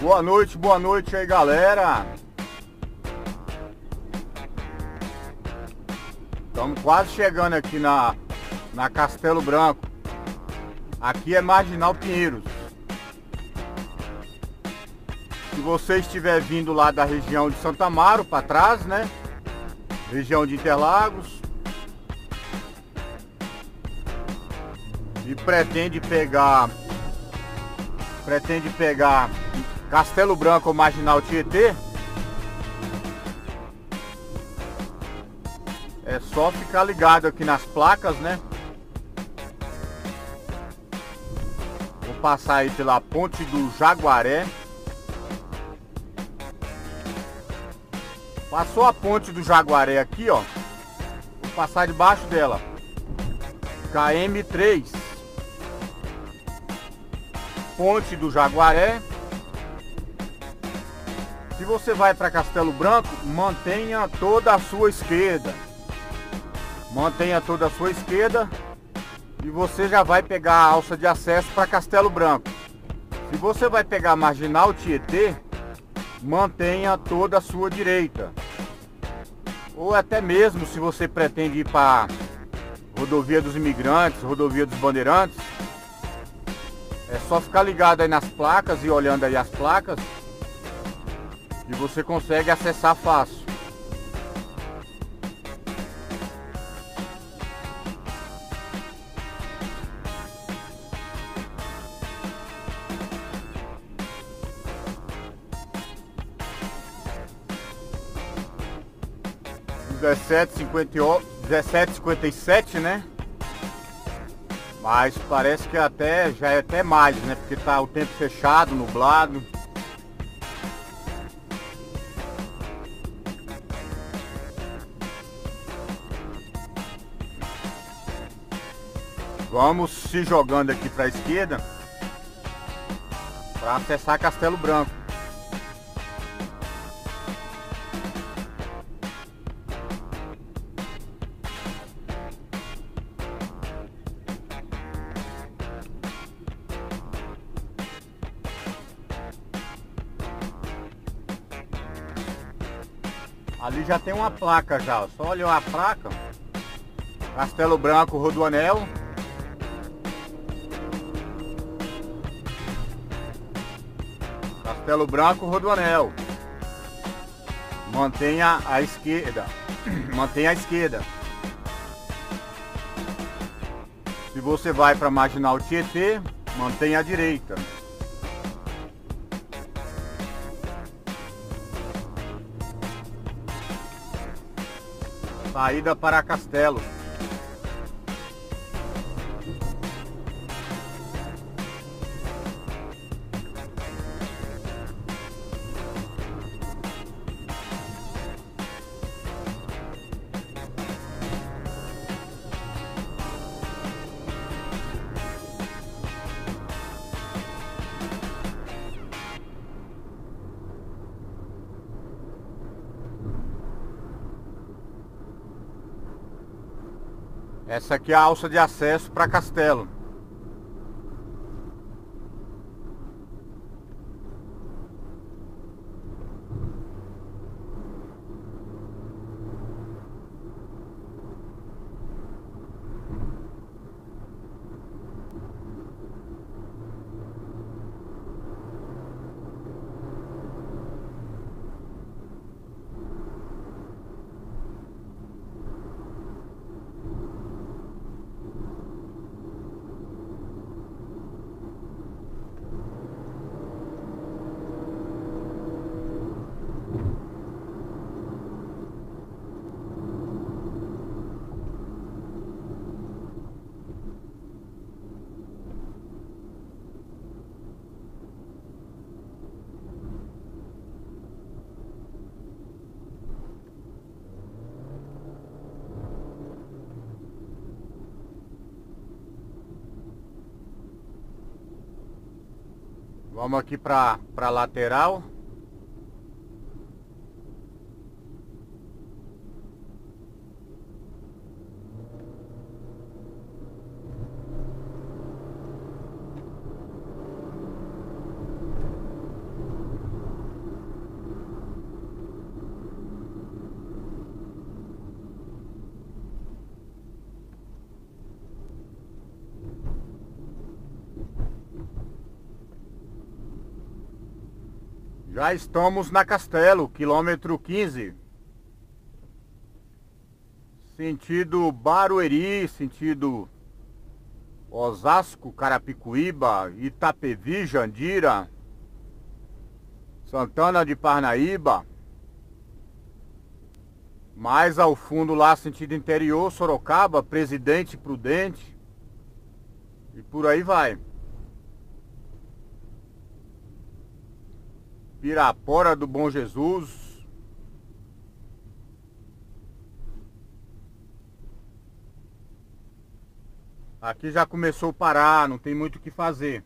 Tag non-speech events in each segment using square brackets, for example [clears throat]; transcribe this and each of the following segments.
Boa noite, boa noite aí, galera. Estamos quase chegando aqui na, na Castelo Branco. Aqui é Marginal Pinheiros. Se você estiver vindo lá da região de Santa Amaro para trás, né? Região de Interlagos. E pretende pegar pretende pegar Castelo Branco Marginal Tietê, é só ficar ligado aqui nas placas, né? Vou passar aí pela ponte do Jaguaré. Passou a ponte do Jaguaré aqui, ó. Vou passar debaixo dela. KM3 ponte do Jaguaré. Se você vai para Castelo Branco, mantenha toda a sua esquerda. Mantenha toda a sua esquerda e você já vai pegar a alça de acesso para Castelo Branco. Se você vai pegar a Marginal Tietê, mantenha toda a sua direita. Ou até mesmo se você pretende ir para Rodovia dos Imigrantes, Rodovia dos Bandeirantes, é só ficar ligado aí nas placas e olhando aí as placas e você consegue acessar fácil. Dezessete cinquenta cinquenta e sete, né? Mas parece que até já é até mais, né? Porque tá o tempo fechado, nublado. Vamos se jogando aqui para a esquerda para acessar Castelo Branco. Ali já tem uma placa já, só olhar a placa. Castelo Branco, Rodoanel. Castelo Branco, Rodoanel. Mantenha a esquerda. [clears throat] Mantenha a esquerda. Se você vai para Marginal Tietê, mantenha a direita. Saída para Castelo. Essa aqui é a alça de acesso para Castelo. Vamos aqui para para lateral. Já estamos na Castelo, quilômetro 15. Sentido Barueri, sentido Osasco, Carapicuíba, Itapevi, Jandira, Santana de Parnaíba. Mais ao fundo lá, sentido interior, Sorocaba, Presidente Prudente. E por aí vai. Pirapora do Bom Jesus. Aqui já começou a parar, não tem muito o que fazer.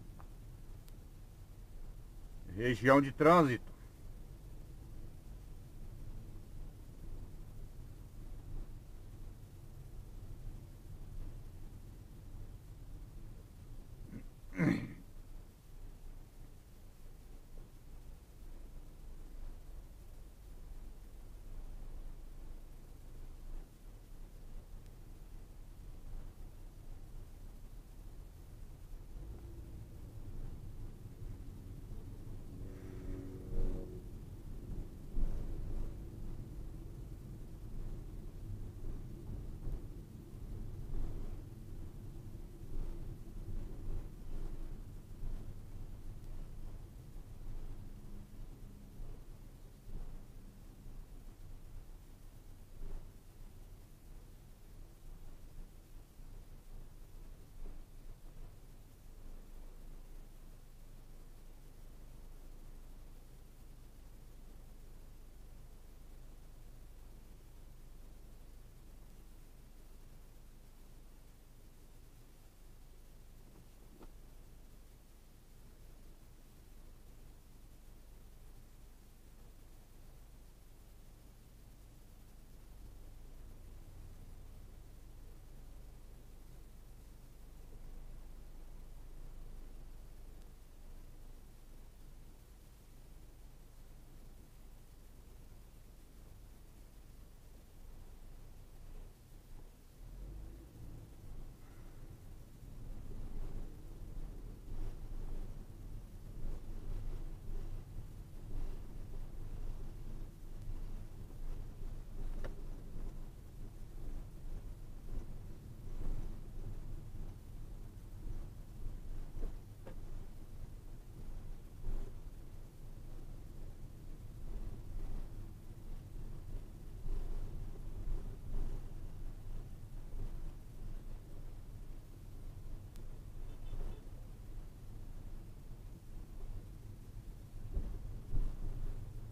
Região de trânsito.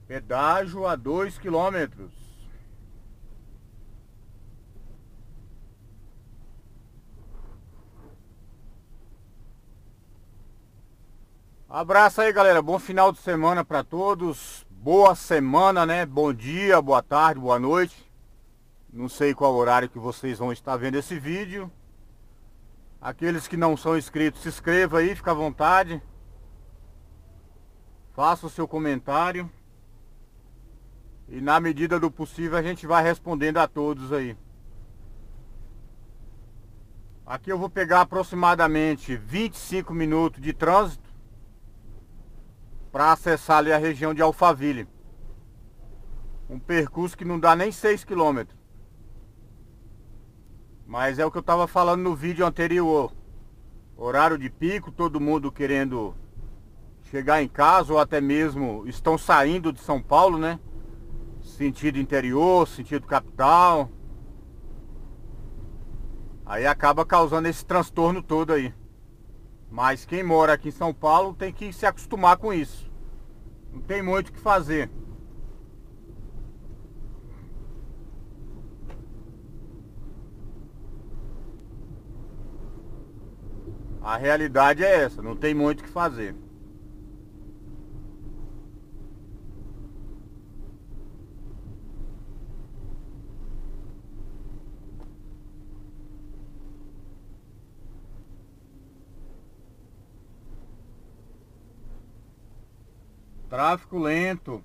Pedágio a 2 quilômetros. Abraço aí, galera. Bom final de semana para todos. Boa semana, né? Bom dia, boa tarde, boa noite. Não sei qual horário que vocês vão estar vendo esse vídeo. Aqueles que não são inscritos, se inscreva aí, fica à vontade. Faça o seu comentário. E na medida do possível a gente vai respondendo a todos aí. Aqui eu vou pegar aproximadamente 25 minutos de trânsito para acessar ali a região de Alphaville. Um percurso que não dá nem 6 quilômetros. Mas é o que eu estava falando no vídeo anterior. Horário de pico, todo mundo querendo chegar em casa ou até mesmo estão saindo de São Paulo, né? Sentido interior, sentido capital. Aí acaba causando esse transtorno todo aí. Mas quem mora aqui em São Paulo tem que se acostumar com isso. Não tem muito o que fazer. A realidade é essa, não tem muito o que fazer. Tráfego lento.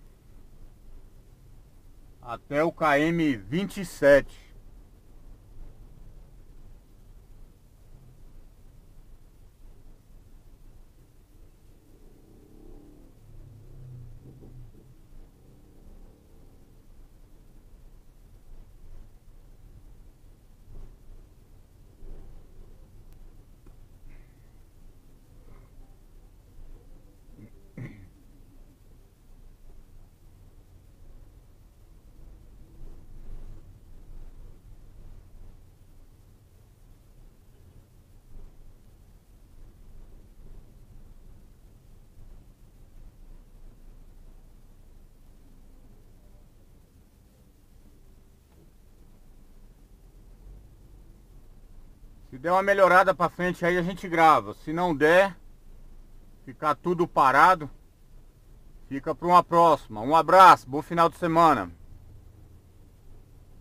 Até o KM 27. Der uma melhorada para frente aí a gente grava. Se não der, ficar tudo parado, fica para uma próxima. Um abraço, bom final de semana.